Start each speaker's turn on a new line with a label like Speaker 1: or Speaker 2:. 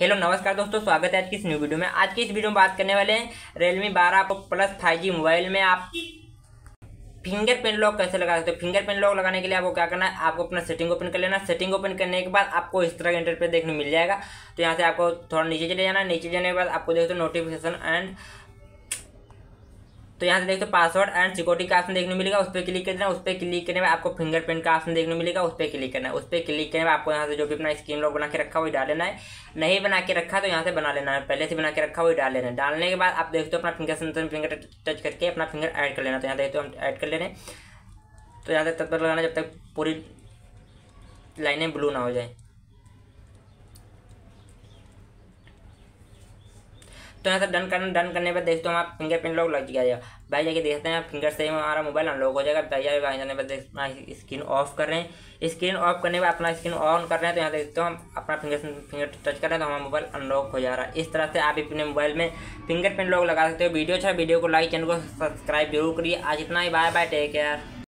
Speaker 1: Hello, नमस्कार दोस्तों, स्वागत है आज की इस न्यू वीडियो में। आज की इस वीडियो में बात करने वाले हैं रियलमी बारह प्लस फाइव जी मोबाइल में आप फिंगर प्रिंट लॉक कैसे लगा सकते हो? फिंगर प्रिंट लॉक लगाने के लिए आपको क्या करना है? आपको अपना सेटिंग ओपन कर लेना सेटिंग ओपन करने के बाद आपको इस तरह का इंटरफेस देखने मिल जाएगा। तो यहाँ से आपको थोड़ा नीचे चले जाना नीचे जाने के बाद आपको देखते नोटिफिकेशन एंड तो यहाँ से देखते हो पासवर्ड एंड सिक्योरिटी का ऑप्शन देखने मिलेगा, उस पर क्लिक करना उस पर क्लिक करने में आपको फिंगरप्रिंट का ऑप्शन देखने मिलेगा, उस पर क्लिक करना है। उस पर क्लिक करने में आपको यहाँ से जो भी अपना स्क्रीन लॉक बना के रखा वही डाल लेना है। नहीं बना के रखा तो यहाँ से बना लेना है। पहले से बना के रखा वही डाल लेना है। डालने के बाद आप देखते हो अपना फिंगर सेंसर फिंगर टच करके अपना फिंगर ऐड कर लेना तो यहाँ देखते हो हम ऐड कर लेने तो यहाँ से तक लगाना जब तक पूरी लाइनें ब्लू ना हो जाए। तो यहाँ से डन करना डन करने पर देखते हो हमारा फिंगरप्रिंट लॉक लग जाएगा भाई जाके देखते हैं फिंगर से हमारा मोबाइल अनलॉक हो जाएगा। भाई जाके जाने पर अपना स्क्रीन ऑफ़ कर रहे हैं। स्क्रीन ऑफ़ करने पर अपना स्क्रीन ऑन कर रहे हैं तो यहाँ देखते हो हम अपना फिंगर फिंगर टच कर रहे हैं तो हमारा मोबाइल अनलॉक हो जा रहा है। इस तरह से आप अपने मोबाइल में फिंगरप्रिंट लॉक लगा सकते हो। वीडियो अच्छा वीडियो को लाइक चैनल को सब्सक्राइब ज़रूर करिए। आज इतना ही बाय बाय टेक केयर